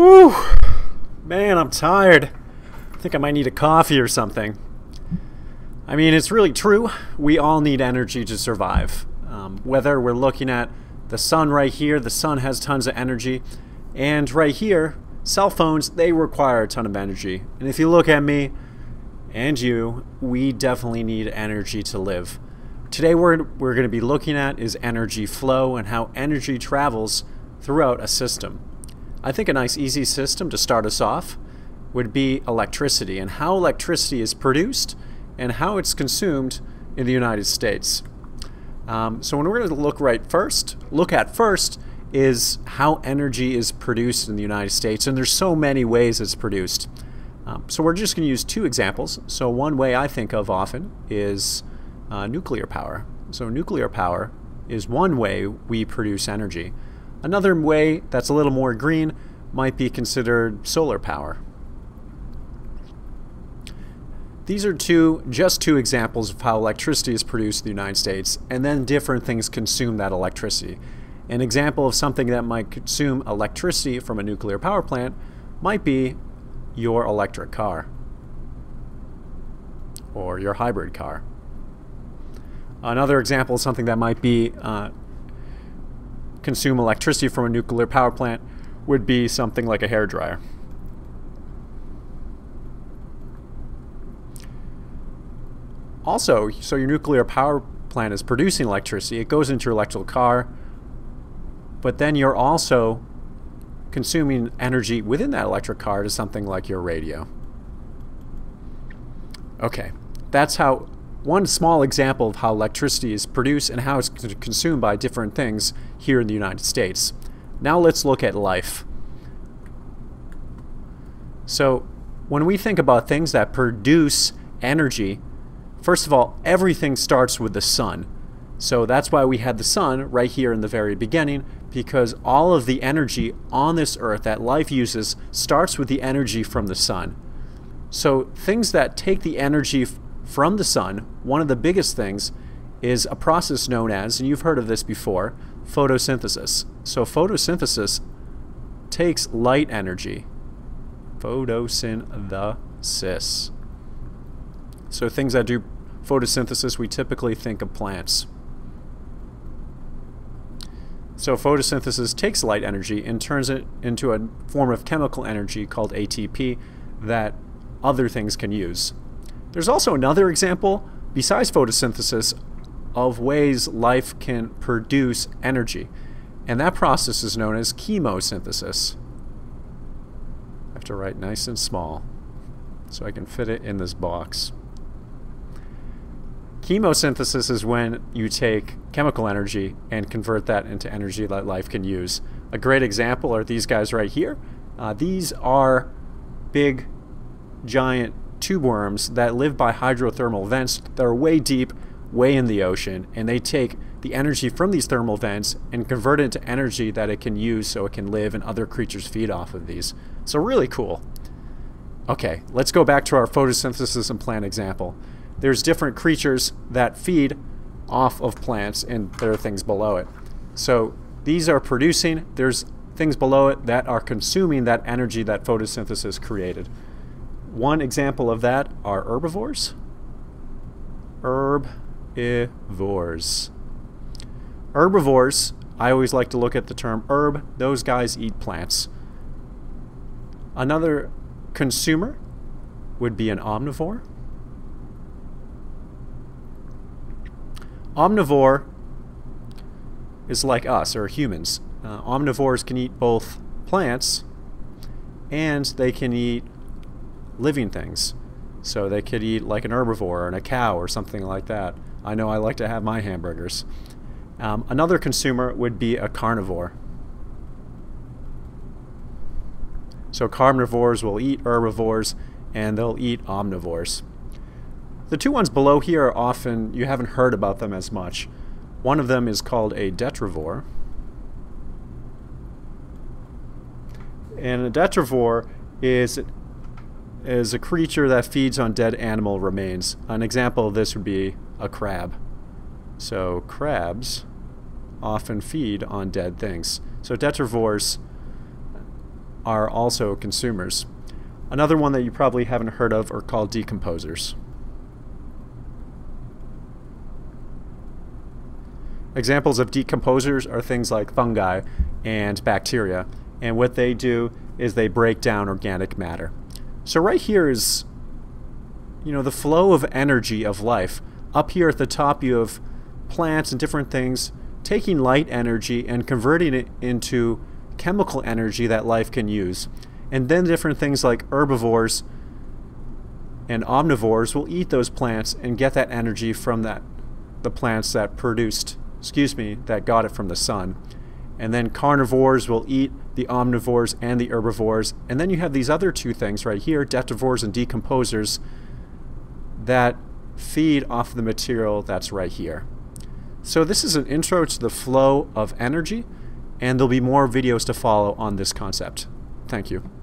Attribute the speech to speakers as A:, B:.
A: Whew. Man, I'm tired. I think I might need a coffee or something. I mean, it's really true. We all need energy to survive. Um, whether we're looking at the sun right here, the sun has tons of energy. And right here, cell phones, they require a ton of energy. And if you look at me and you, we definitely need energy to live. Today we're, we're going to be looking at is energy flow and how energy travels throughout a system. I think a nice easy system to start us off would be electricity and how electricity is produced and how it's consumed in the United States. Um, so when we're going to look right first, look at first is how energy is produced in the United States and there's so many ways it's produced. Um, so we're just going to use two examples. So one way I think of often is uh, nuclear power. So nuclear power is one way we produce energy. Another way that's a little more green might be considered solar power. These are two, just two examples of how electricity is produced in the United States, and then different things consume that electricity. An example of something that might consume electricity from a nuclear power plant might be your electric car or your hybrid car. Another example of something that might be uh, consume electricity from a nuclear power plant would be something like a hair dryer. Also, so your nuclear power plant is producing electricity, it goes into your electrical car, but then you're also consuming energy within that electric car to something like your radio. Okay, that's how one small example of how electricity is produced and how it's consumed by different things here in the United States. Now let's look at life. So when we think about things that produce energy, first of all, everything starts with the sun. So that's why we had the sun right here in the very beginning, because all of the energy on this earth that life uses starts with the energy from the sun. So things that take the energy from the sun, one of the biggest things is a process known as, and you've heard of this before, photosynthesis. So photosynthesis takes light energy. Photosynthesis. So things that do photosynthesis, we typically think of plants. So photosynthesis takes light energy and turns it into a form of chemical energy called ATP that other things can use. There's also another example, besides photosynthesis, of ways life can produce energy. And that process is known as chemosynthesis. I have to write nice and small so I can fit it in this box. Chemosynthesis is when you take chemical energy and convert that into energy that life can use. A great example are these guys right here. Uh, these are big, giant tube worms that live by hydrothermal vents that are way deep, way in the ocean, and they take the energy from these thermal vents and convert it into energy that it can use so it can live and other creatures feed off of these. So really cool. Okay, let's go back to our photosynthesis and plant example. There's different creatures that feed off of plants and there are things below it. So these are producing, there's things below it that are consuming that energy that photosynthesis created. One example of that are herbivores. Herbivores. Herbivores, I always like to look at the term herb. Those guys eat plants. Another consumer would be an omnivore. Omnivore is like us, or humans. Uh, omnivores can eat both plants and they can eat living things. So they could eat like an herbivore and a cow or something like that. I know I like to have my hamburgers. Um, another consumer would be a carnivore. So carnivores will eat herbivores and they'll eat omnivores. The two ones below here are often, you haven't heard about them as much. One of them is called a detrivore. And a detrivore is is a creature that feeds on dead animal remains. An example of this would be a crab. So crabs often feed on dead things. So detrivores are also consumers. Another one that you probably haven't heard of are called decomposers. Examples of decomposers are things like fungi and bacteria, and what they do is they break down organic matter. So right here is you know the flow of energy of life. Up here at the top you have plants and different things taking light energy and converting it into chemical energy that life can use. And then different things like herbivores and omnivores will eat those plants and get that energy from that the plants that produced, excuse me, that got it from the sun. And then carnivores will eat the omnivores and the herbivores. And then you have these other two things right here, detritivores and decomposers, that feed off the material that's right here. So this is an intro to the flow of energy, and there'll be more videos to follow on this concept. Thank you.